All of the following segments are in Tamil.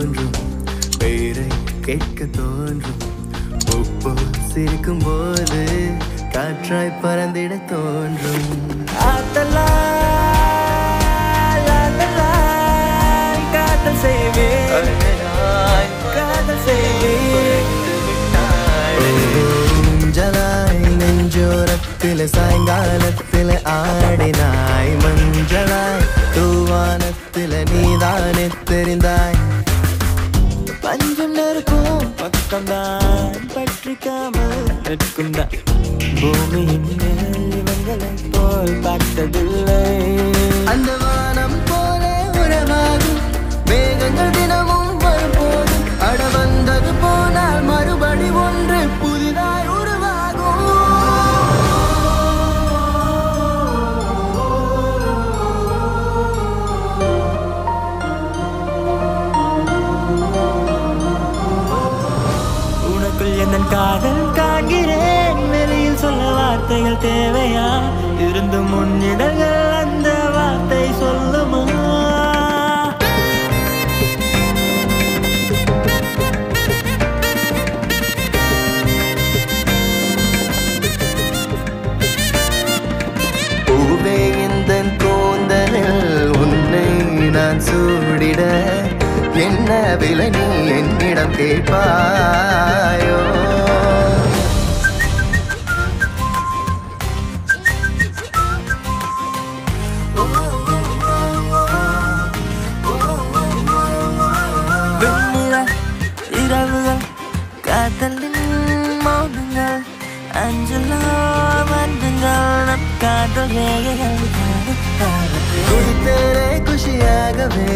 தோன்றும். பேரை கேட்க தோன்றும். உப்பு சிரிக்கும் போது காற்றாய் பறந்திட தோன்றும். ஆத்தலா காதல் செய்வேன் காதல் செய்வேன் நெஞ்சோரத்தில் சாயங்காலத்தில் ஆடினாய். மஞ்சளாய் தூவானத்தில் நீதானே தெரிந்தாய். பக்கம்தான் பற்றிக்காமல் நிற்கும் தான் பூமியின் மேல் இவங்களை போல் பார்த்ததில்லை காதல் காண்கிறேன் வெளியில் சொல்ல வார்த்தைகள் தேவையா? இருந்து முன்னிடங்கள் அந்த வார்த்தை சொல்லுமா? நான் சூடிட என்ன விலை நீ என்னிடம் கேட்பாயோ? மௌனங்கள் அஞ்சலா வந்துங்கள் நம் காதல் வேகைகள் குடித்தேனே குஷியாகவே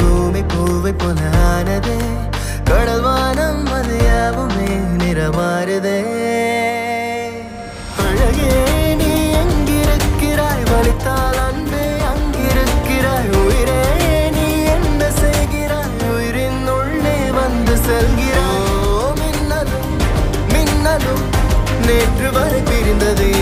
பூமி பூவை போலானதே. கடல் வானம் அது யாவுமே நிறமாறுதே. நேற்று வரை பிரிந்ததே.